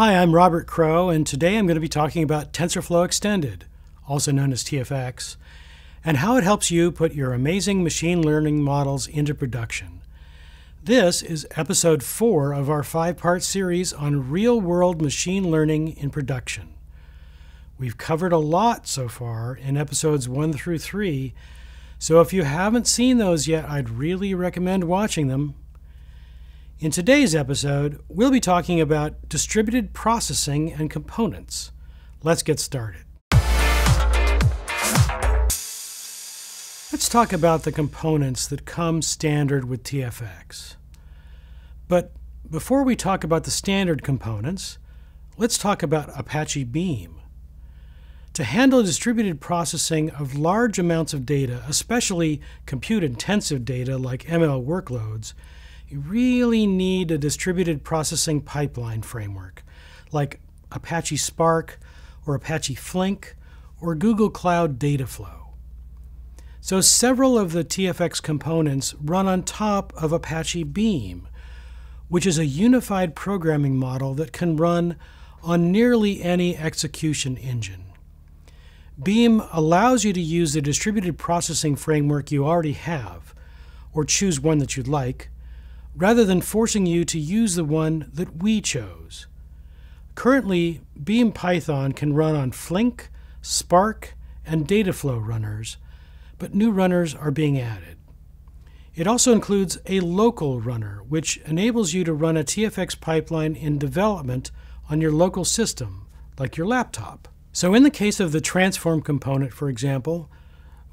Hi, I'm Robert Crowe, and today I'm going to be talking about TensorFlow Extended, also known as TFX, and how it helps you put your amazing machine learning models into production. This is episode four of our five part series on real world machine learning in production. We've covered a lot so far in episodes one through three, so if you haven't seen those yet, I'd really recommend watching them. In today's episode, we'll be talking about distributed processing and components. Let's get started. Let's talk about the components that come standard with TFX. But before we talk about the standard components, let's talk about Apache Beam. To handle distributed processing of large amounts of data, especially compute intensive data like ML workloads, you really need a distributed processing pipeline framework like Apache Spark or Apache Flink or Google Cloud Dataflow. So several of the TFX components run on top of Apache Beam, which is a unified programming model that can run on nearly any execution engine. Beam allows you to use the distributed processing framework you already have, or choose one that you'd like, rather than forcing you to use the one that we chose. Currently, Beam Python can run on Flink, Spark, and Dataflow runners, but new runners are being added. It also includes a local runner, which enables you to run a TFX pipeline in development on your local system, like your laptop. So in the case of the transform component, for example,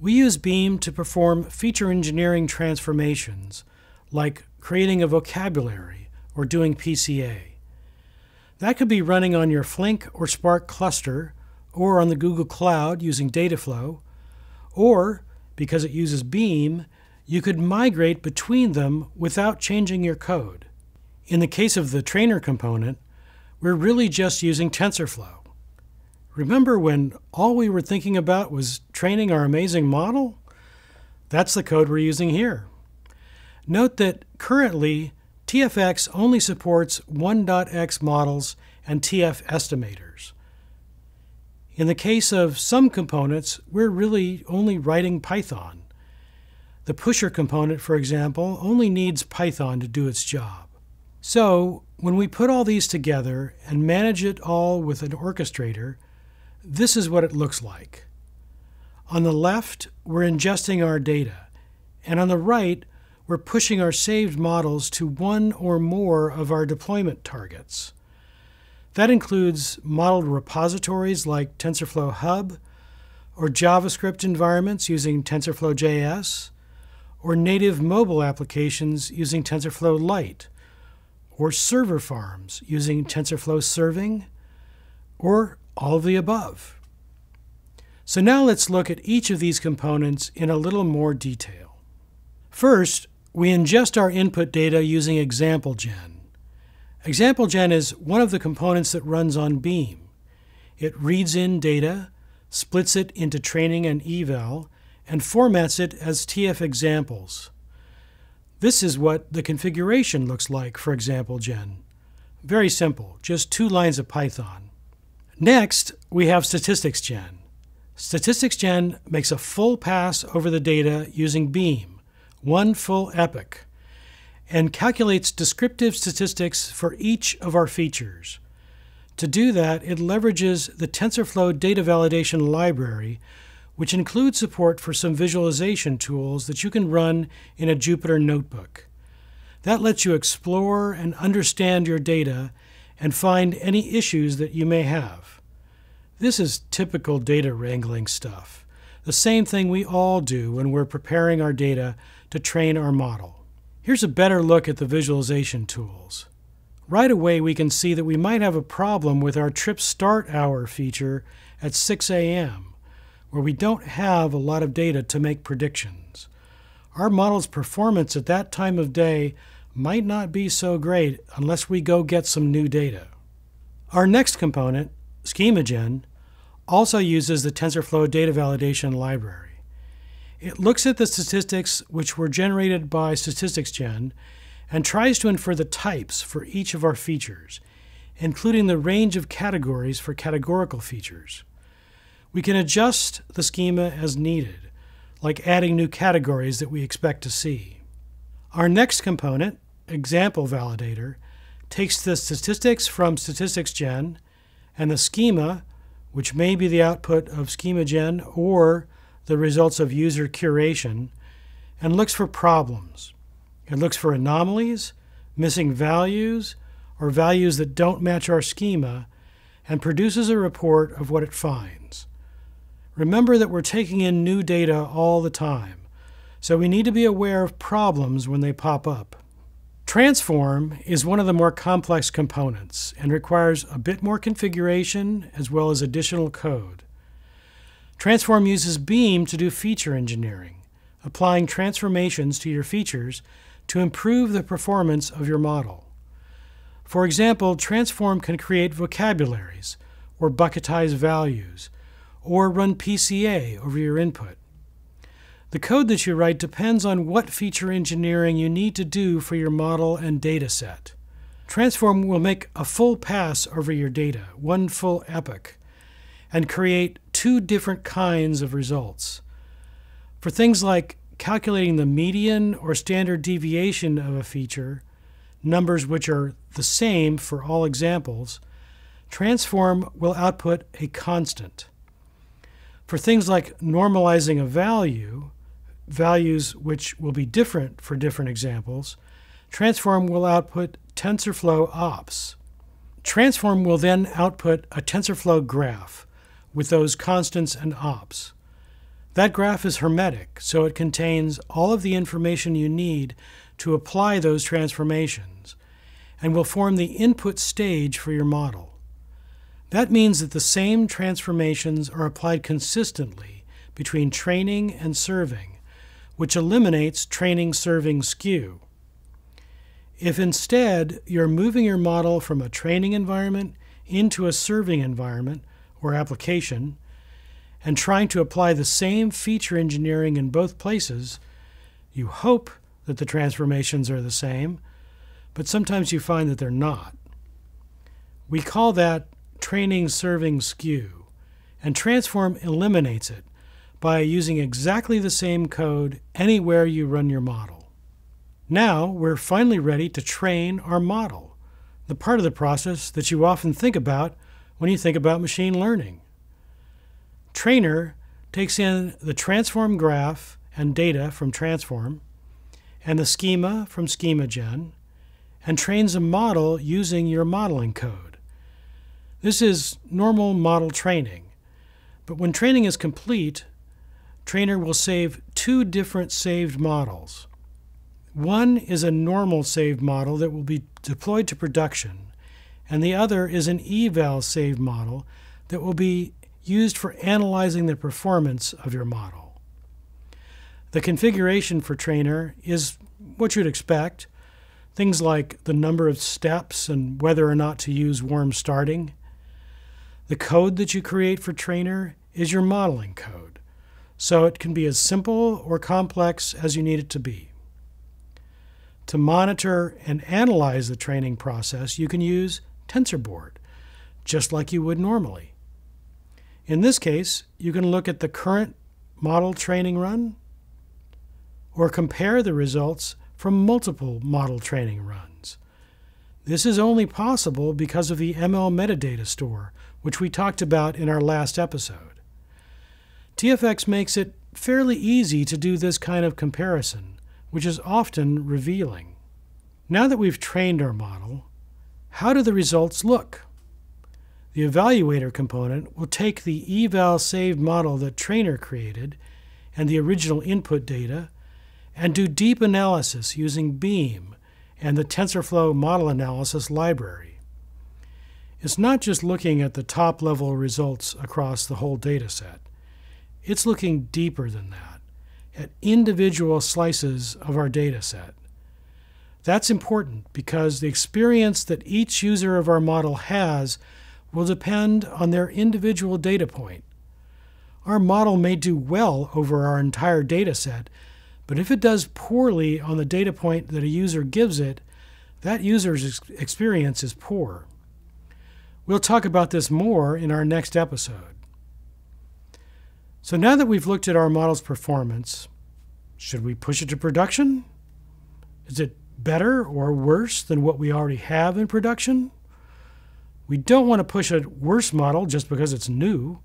we use Beam to perform feature engineering transformations, like creating a vocabulary, or doing PCA. That could be running on your Flink or Spark cluster, or on the Google Cloud using Dataflow, or, because it uses Beam, you could migrate between them without changing your code. In the case of the trainer component, we're really just using TensorFlow. Remember when all we were thinking about was training our amazing model? That's the code we're using here. Note that currently TFX only supports 1.x models and TF estimators. In the case of some components, we're really only writing Python. The pusher component, for example, only needs Python to do its job. So, when we put all these together and manage it all with an orchestrator, this is what it looks like. On the left, we're ingesting our data, and on the right, we're pushing our saved models to one or more of our deployment targets. That includes modeled repositories like TensorFlow Hub, or JavaScript environments using TensorFlow JS, or native mobile applications using TensorFlow Lite, or server farms using TensorFlow Serving, or all of the above. So now let's look at each of these components in a little more detail. First, we ingest our input data using ExampleGen. ExampleGen is one of the components that runs on Beam. It reads in data, splits it into training and eval, and formats it as TF examples. This is what the configuration looks like for ExampleGen. Very simple, just two lines of Python. Next, we have StatisticsGen. StatisticsGen makes a full pass over the data using Beam one full epoch, and calculates descriptive statistics for each of our features. To do that, it leverages the TensorFlow data validation library, which includes support for some visualization tools that you can run in a Jupyter notebook. That lets you explore and understand your data and find any issues that you may have. This is typical data wrangling stuff, the same thing we all do when we're preparing our data to train our model. Here's a better look at the visualization tools. Right away, we can see that we might have a problem with our trip start hour feature at 6 a.m., where we don't have a lot of data to make predictions. Our model's performance at that time of day might not be so great unless we go get some new data. Our next component, SchemaGen, also uses the TensorFlow data validation library. It looks at the statistics which were generated by StatisticsGen and tries to infer the types for each of our features, including the range of categories for categorical features. We can adjust the schema as needed, like adding new categories that we expect to see. Our next component, Example Validator, takes the statistics from StatisticsGen and the schema, which may be the output of SchemaGen or the results of user curation, and looks for problems. It looks for anomalies, missing values, or values that don't match our schema, and produces a report of what it finds. Remember that we're taking in new data all the time, so we need to be aware of problems when they pop up. Transform is one of the more complex components and requires a bit more configuration as well as additional code. Transform uses Beam to do feature engineering, applying transformations to your features to improve the performance of your model. For example, Transform can create vocabularies or bucketize values or run PCA over your input. The code that you write depends on what feature engineering you need to do for your model and data set. Transform will make a full pass over your data, one full epoch, and create two different kinds of results. For things like calculating the median or standard deviation of a feature, numbers which are the same for all examples, Transform will output a constant. For things like normalizing a value, values which will be different for different examples, Transform will output TensorFlow ops. Transform will then output a TensorFlow graph with those constants and ops. That graph is hermetic, so it contains all of the information you need to apply those transformations and will form the input stage for your model. That means that the same transformations are applied consistently between training and serving, which eliminates training serving skew. If instead you're moving your model from a training environment into a serving environment or application and trying to apply the same feature engineering in both places, you hope that the transformations are the same, but sometimes you find that they're not. We call that training serving skew, and Transform eliminates it by using exactly the same code anywhere you run your model. Now we're finally ready to train our model, the part of the process that you often think about when you think about machine learning. Trainer takes in the transform graph and data from transform and the schema from SchemaGen and trains a model using your modeling code. This is normal model training, but when training is complete, Trainer will save two different saved models. One is a normal saved model that will be deployed to production, and the other is an eval saved model that will be used for analyzing the performance of your model. The configuration for Trainer is what you'd expect things like the number of steps and whether or not to use warm starting. The code that you create for Trainer is your modeling code so it can be as simple or complex as you need it to be. To monitor and analyze the training process, you can use TensorBoard, just like you would normally. In this case, you can look at the current model training run or compare the results from multiple model training runs. This is only possible because of the ML metadata store, which we talked about in our last episode. TFX makes it fairly easy to do this kind of comparison, which is often revealing. Now that we've trained our model, how do the results look? The evaluator component will take the eval saved model that trainer created and the original input data and do deep analysis using Beam and the TensorFlow model analysis library. It's not just looking at the top level results across the whole data set. It's looking deeper than that, at individual slices of our data set. That's important because the experience that each user of our model has will depend on their individual data point. Our model may do well over our entire data set, but if it does poorly on the data point that a user gives it, that user's experience is poor. We'll talk about this more in our next episode. So now that we've looked at our model's performance, should we push it to production? Is it better or worse than what we already have in production? We don't want to push a worse model just because it's new.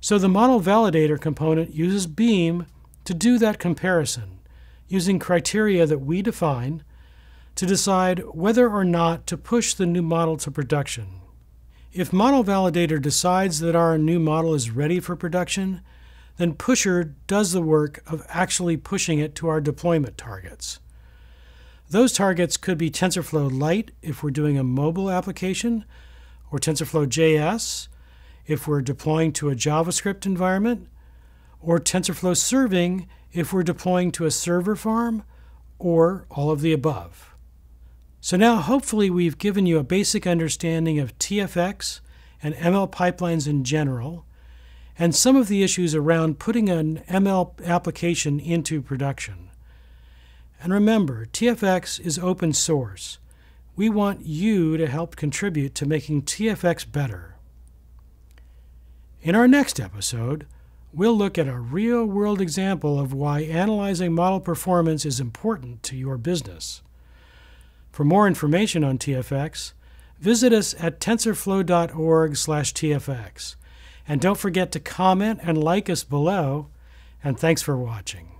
So the model validator component uses Beam to do that comparison using criteria that we define to decide whether or not to push the new model to production. If Model Validator decides that our new model is ready for production, then Pusher does the work of actually pushing it to our deployment targets. Those targets could be TensorFlow Lite if we're doing a mobile application, or TensorFlow JS if we're deploying to a JavaScript environment, or TensorFlow Serving if we're deploying to a server farm, or all of the above. So now hopefully we've given you a basic understanding of TFX and ML pipelines in general, and some of the issues around putting an ML application into production. And remember, TFX is open source. We want you to help contribute to making TFX better. In our next episode, we'll look at a real world example of why analyzing model performance is important to your business. For more information on TFX, visit us at tensorflow.org/tfx. And don't forget to comment and like us below, and thanks for watching.